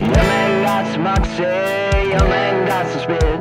Jeg man got some moxie. ser, jeg mener at som